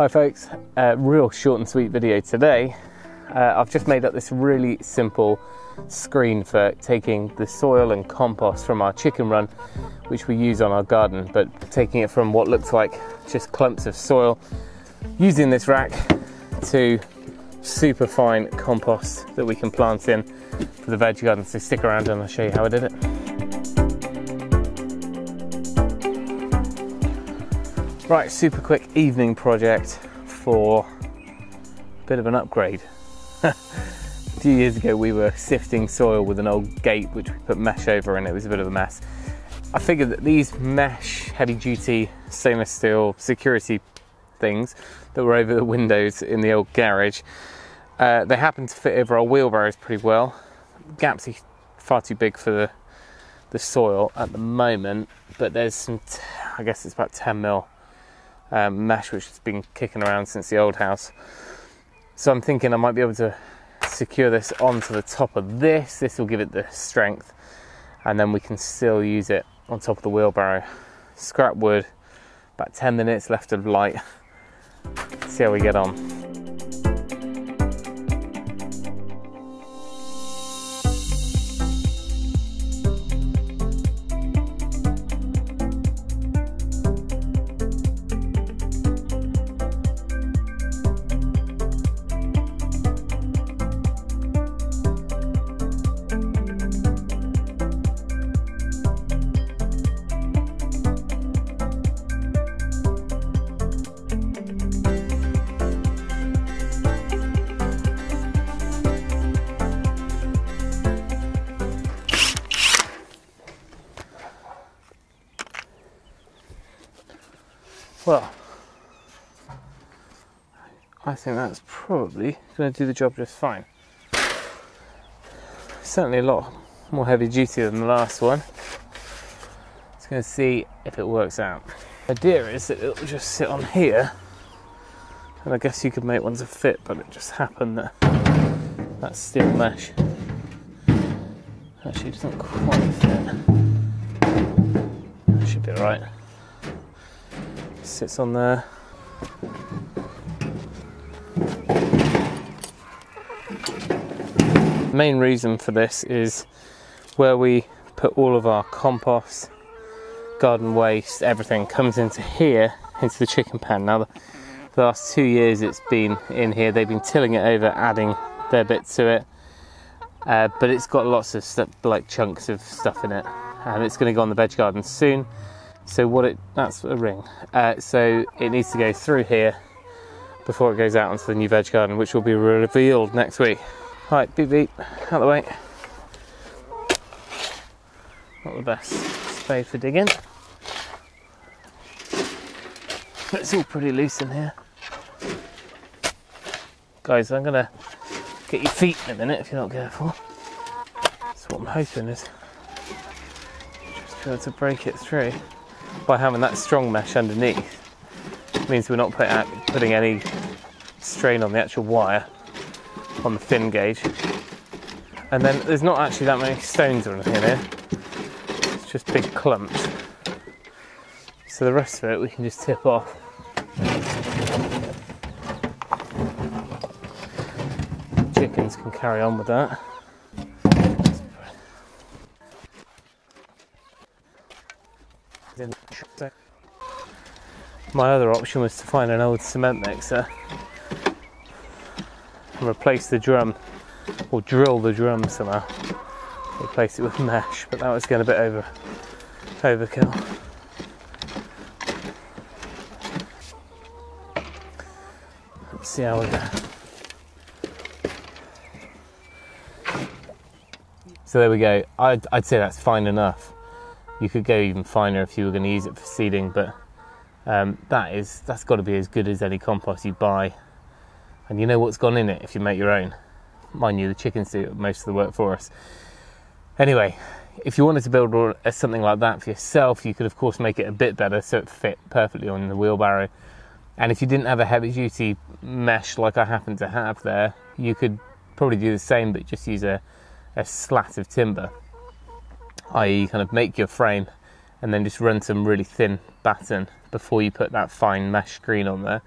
Hi folks, uh, real short and sweet video today. Uh, I've just made up this really simple screen for taking the soil and compost from our chicken run, which we use on our garden, but taking it from what looks like just clumps of soil, using this rack to super fine compost that we can plant in for the veg garden. So stick around and I'll show you how I did it. Right, super quick evening project for a bit of an upgrade. a few years ago we were sifting soil with an old gate which we put mesh over and it was a bit of a mess. I figured that these mesh heavy duty stainless steel security things that were over the windows in the old garage, uh, they happen to fit over our wheelbarrows pretty well. Gaps are far too big for the, the soil at the moment, but there's some, I guess it's about 10 mil um, mesh which has been kicking around since the old house. So I'm thinking I might be able to secure this onto the top of this. This will give it the strength, and then we can still use it on top of the wheelbarrow. Scrap wood, about 10 minutes left of light. See how we get on. Well, I think that's probably going to do the job just fine. Certainly a lot more heavy duty than the last one. Just going to see if it works out. The idea is that it'll just sit on here, and I guess you could make ones to fit, but it just happened that that steel mesh actually doesn't quite fit. That should be alright sits on there. The main reason for this is where we put all of our compost, garden waste, everything comes into here, into the chicken pen. Now, the, last two years it's been in here, they've been tilling it over, adding their bit to it. Uh, but it's got lots of stuff, like chunks of stuff in it, and it's going to go on the veg garden soon. So what it that's a ring. Uh, so it needs to go through here before it goes out onto the new veg garden, which will be revealed next week. Right, beep beep, out the way. Not the best spade for digging. It's all pretty loose in here. Guys, I'm gonna get your feet in a minute if you're not careful. That's what I'm hoping is just be able to break it through by having that strong mesh underneath means we're not out, putting any strain on the actual wire on the fin gauge. And then there's not actually that many stones or anything here, it's just big clumps. So the rest of it we can just tip off. Chickens can carry on with that. My other option was to find an old cement mixer and replace the drum or drill the drum somehow. Replace it with mesh, but that was getting a bit over overkill. Let's see how we go. So there we go. I'd, I'd say that's fine enough. You could go even finer if you were going to use it for seeding, but um, that is that's got to be as good as any compost you buy, and you know what's gone in it if you make your own. Mind you, the chickens do most of the work for us. Anyway, if you wanted to build something like that for yourself, you could of course make it a bit better so it fit perfectly on the wheelbarrow. And if you didn't have a heavy duty mesh like I happen to have there, you could probably do the same but just use a, a slat of timber i.e., kind of make your frame and then just run some really thin batten before you put that fine mesh screen on there.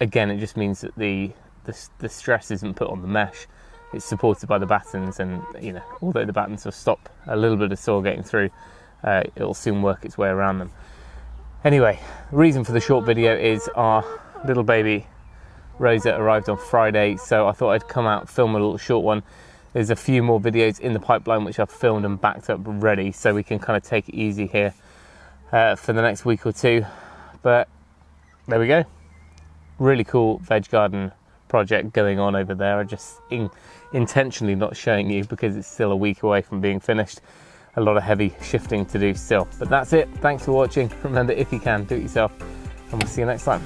again, it just means that the, the, the stress isn't put on the mesh. It's supported by the battens, and you know, although the battens will stop a little bit of soil getting through, uh, it'll soon work its way around them. Anyway, reason for the short video is our little baby Rosa arrived on Friday, so I thought I'd come out film a little short one. There's a few more videos in the pipeline which I've filmed and backed up ready, so we can kind of take it easy here uh, for the next week or two. But there we go. Really cool veg garden project going on over there. I just in, intentionally not showing you because it's still a week away from being finished. A lot of heavy shifting to do still. But that's it. Thanks for watching. Remember, if you can, do it yourself. And we'll see you next time.